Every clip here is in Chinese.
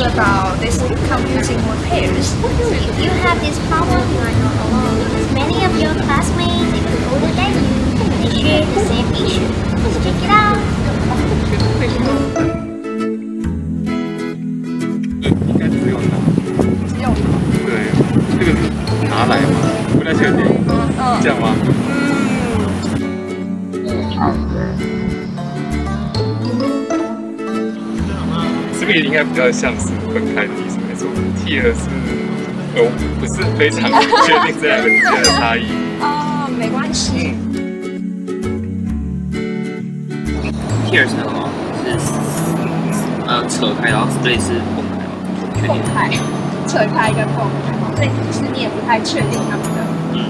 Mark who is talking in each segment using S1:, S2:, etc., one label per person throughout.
S1: about this computing more pairs.
S2: You have this problem, you are not alone. Many of your classmates, even older than you, they share the same issue. Let's check it out.
S3: 应该只有拿，
S1: 只有
S3: 对，这个是拿来吗？不太确定，
S1: 嗯
S3: 这样吗？ 这个应该比较像是分开的意思，没错。Tier 是，呃，我不是非常确定这两个之间的差异。
S1: 哦，没关系。
S4: Tear 是什么？是呃扯开，然后 split 是崩开吗？确定？
S1: 开，扯开跟蹦开，所以其实你也不太确定他们的
S4: 嗯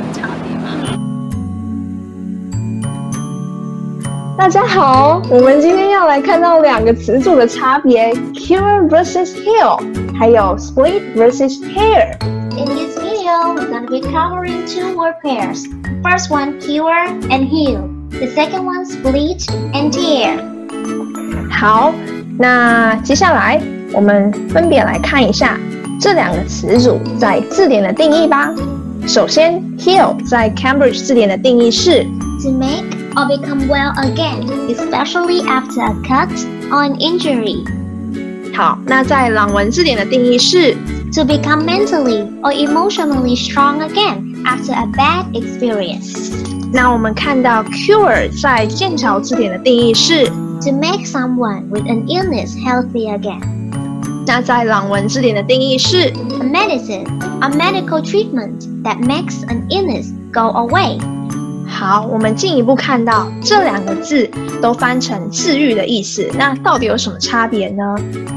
S5: 大家好，我们今天要来看到两个词组的差别，cure versus heal，还有 split versus tear。
S2: In this video, we're going to be covering two word pairs. First one, cure and heal. The second one, split and tear.
S5: 好，那接下来我们分别来看一下这两个词组在字典的定义吧。首先，heal 在 Cambridge 字典的定义是
S2: To make or become well again, especially after a cut or an injury.
S5: 好，那在朗文字典的定义是
S2: To become mentally or emotionally strong again after a bad experience.
S5: 那我们看到 cure 在剑桥字典的定义是
S2: To make someone with an illness healthy again.
S5: 那在朗文字典的定义是
S2: A medicine, a medical treatment that makes an illness go away.
S5: 好，我们进一步看到这两个字都翻成治愈的意思，那到底有什么差别呢？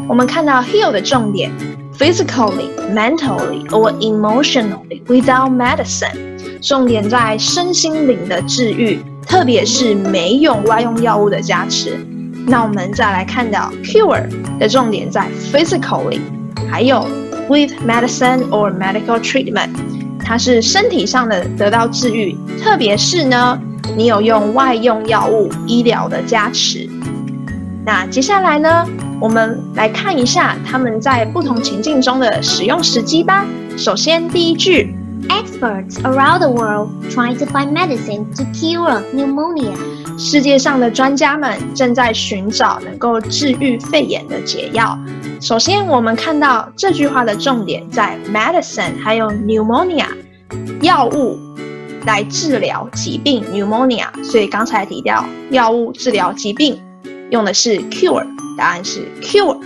S5: 我们看到 heal 的重点，physically, mentally or emotionally without medicine，重点在身心灵的治愈，特别是没用外用药物的加持。那我们再来看到 cure 的重点在 physically，还有 with medicine or medical treatment。它是身体上的得到治愈，特别是呢，你有用外用药物、医疗的加持。那接下来呢，我们来看一下他们在不同情境中的使用时机吧。首先，第一句，
S2: Experts around the world trying to find medicine to cure pneumonia.
S5: 世界上的专家们正在寻找能够治愈肺炎的解药。首先，我们看到这句话的重点在 medicine 还有 pneumonia 药物来治疗疾病 pneumonia，所以刚才提到药物治疗疾病用的是 cure，答案是 cure。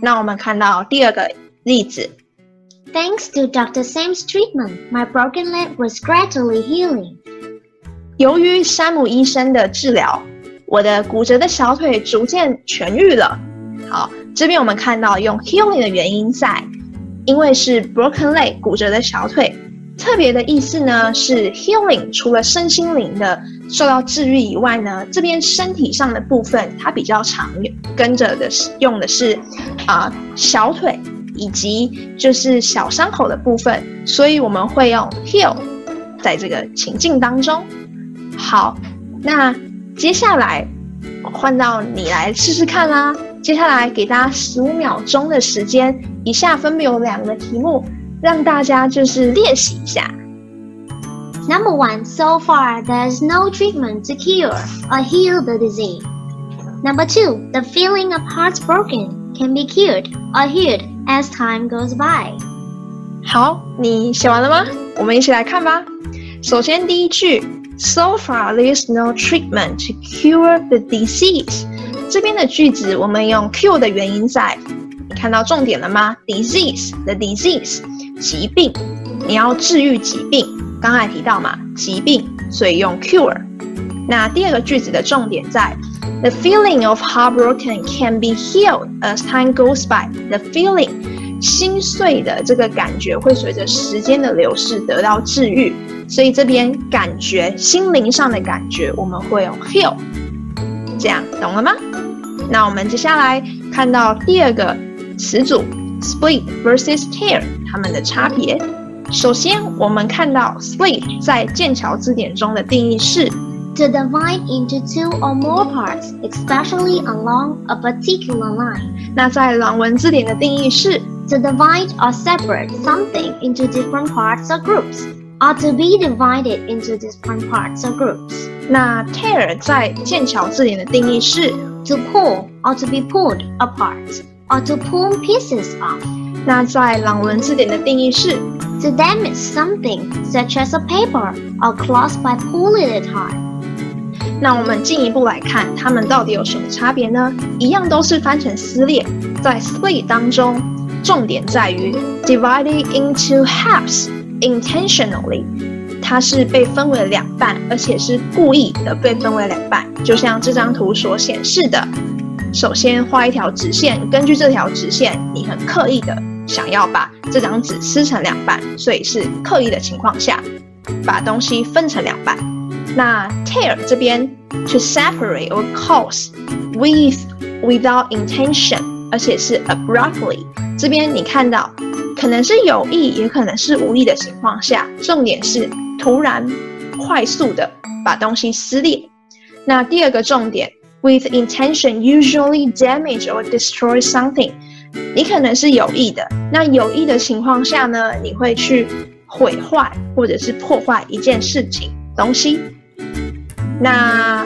S5: 那我们看到第二个例子，
S2: Thanks to Dr. Sam's treatment, my broken leg was gradually healing.
S5: 由于山姆医生的治疗，我的骨折的小腿逐渐痊愈了。好，这边我们看到用 healing 的原因在，因为是 broken leg 骨折的小腿。特别的意思呢是 healing 除了身心灵的受到治愈以外呢，这边身体上的部分它比较常跟着的是用的是啊、小腿以及就是小伤口的部分，所以我们会用 heal 在这个情境当中。好，那接下来换到你来试试看啦。接下来给大家十五秒钟的时间，以下分别有两个题目，让大家就是练习一下。
S2: Number one, so far there's no treatment to cure or heal the disease. Number two, the feeling of heartbroken can be cured or healed as time goes by.
S5: 好，你写完了吗？我们一起来看吧。首先第一句，So far there is no treatment to cure the disease。这边的句子我们用 cure 的原因在，你看到重点了吗？disease 的 disease 疾病，你要治愈疾病，刚才提到嘛，疾病，所以用 cure。那第二个句子的重点在 the feeling of heartbroken can be healed as time goes by。the feeling 心碎的这个感觉会随着时间的流逝得到治愈，所以这边感觉心灵上的感觉我们会用 heal，这样懂了吗？那我们接下来看到第二个词组 split versus tear 它们的差别。首先，我们看到 split 在剑桥字典中的定义是
S2: To divide into two or more parts, especially along a particular line.
S5: 那在朗文字典的定义是
S2: To divide or separate something into different parts or groups, or to be divided into different parts or groups.
S5: 那 tear 在剑桥字典的定义是
S2: To pull or to be pulled apart, or to pull pieces off.
S5: 那在朗文字典的定义是
S2: To damage something, such as a paper or cloth by pulling it hard.
S5: 那我们进一步来看，它们到底有什么差别呢？一样都是翻成撕裂，在 split 当中，重点在于 divided into halves intentionally，它是被分为两半，而且是故意的被分为两半，就像这张图所显示的。首先画一条直线，根据这条直线，你很刻意的想要把这张纸撕成两半，所以是刻意的情况下，把东西分成两半。那 tear 这边 to separate or cause with without intention，而且是 abruptly。这边你看到可能是有意，也可能是无意的情况下，重点是突然快速的把东西撕裂。那第二个重点 with intention usually damage or destroy something，你可能是有意的。那有意的情况下呢，你会去毁坏或者是破坏一件事情东西。那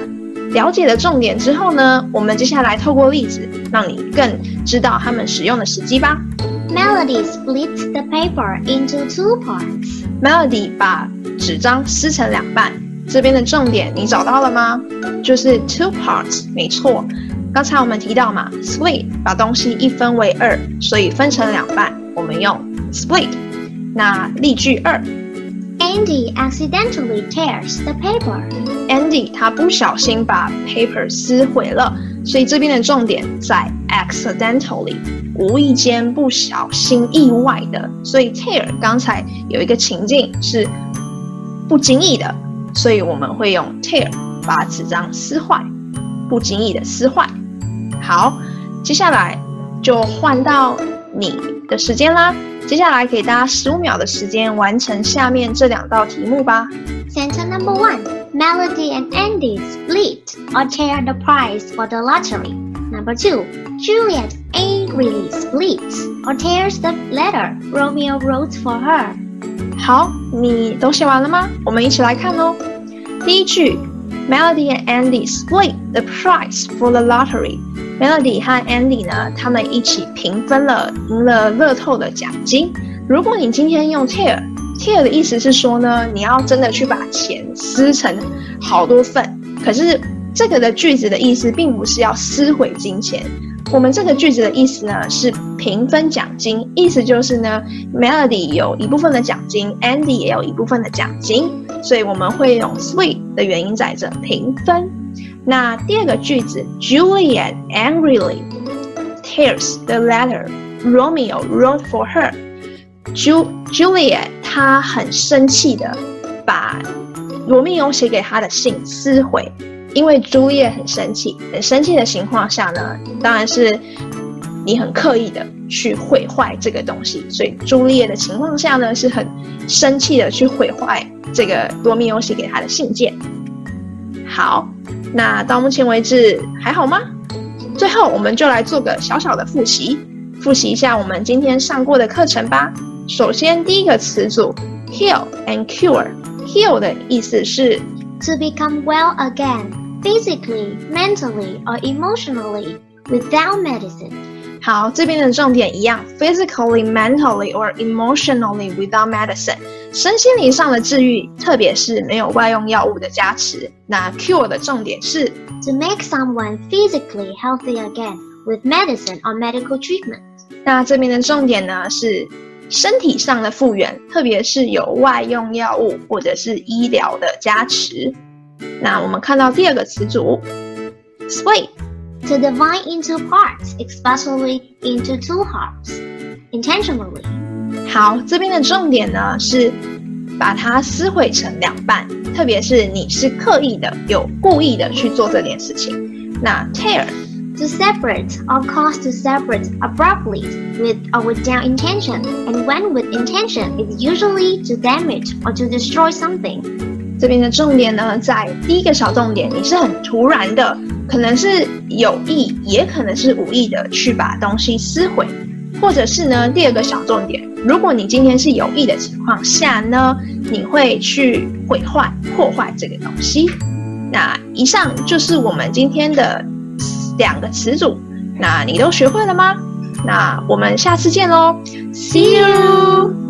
S5: 了解了重点之后呢，我们接下来透过例子，让你更知道他们使用的时机吧。
S2: Melody split the paper into two parts.
S5: Melody 把纸张撕成两半，这边的重点你找到了吗？就是 two parts，没错。刚才我们提到嘛，split 把东西一分为二，所以分成两半，我们用 split。那例句二
S2: Andy accidentally tears the
S5: paper.，Andy 他不小心把 paper 撕毁了，所以这边的重点在 accidentally，无意间、不小心、意外的。所以 tear 刚才有一个情境是不经意的，所以我们会用 tear 把纸张撕坏，不经意的撕坏。好，接下来就换到你的时间啦。接下来给大家十五秒的时间完成下面这两道题目吧。
S2: Sentence number one Melody and Andy split or tear the prize for the lottery. Number two Juliet angrily splits or tears the letter Romeo wrote for her.
S5: 好，你都写完了吗？我们一起来看哦。第一句，Melody and Andy split the prize for the lottery。Melody 和 Andy 呢，他们一起平分了赢了乐透的奖金。如果你今天用 tear，tear 的意思是说呢，你要真的去把钱撕成好多份。可是这个的句子的意思并不是要撕毁金钱，我们这个句子的意思呢是平分奖金，意思就是呢，Melody 有一部分的奖金，Andy 也有一部分的奖金，所以我们会用 sweet 的原因在这平分。那第二个句子，Juliet angrily tears the letter Romeo wrote for her。Ju Juliet 她很生气的把罗密欧写给她的信撕毁，因为朱丽叶很生气，很生气的情况下呢，当然是你很刻意的去毁坏这个东西，所以朱丽叶的情况下呢，是很生气的去毁坏这个多米欧写给她的信件。好，那到目前为止还好吗？最后我们就来做个小小的复习，复习一下我们今天上过的课程吧。首先第一个词组 heal and cure。heal 的意思是
S2: To become well again, physically, mentally, or emotionally, without medicine.
S5: 好，这边的重点一样，physically, mentally, or emotionally without medicine，身心灵上的治愈，特别是没有外用药物的加持。那 cure 的重点是
S2: To make someone physically healthy again with medicine or medical treatment.
S5: 那这边的重点呢是身体上的复原，特别是有外用药物或者是医疗的加持。那我们看到第二个词组，split。
S2: To divide into parts, especially into two halves. Intentionally.
S5: 好，这边的重点呢是把它撕毁成两半，特别是你是刻意的、有故意的去做这件事情。那 tear
S2: To separate or cause to separate abruptly with or without intention, and when with intention is usually to damage or to destroy something.
S5: 这边的重点呢，在第一个小重点，你是很突然的， 可能是有意，也可能是无意的去把东西撕毁，或者是呢，第二个小重点，如果你今天是有意的情况下呢，你会去毁坏、破坏这个东西。那以上就是我们今天的两个词组，那你都学会了吗？那我们下次见喽，See you。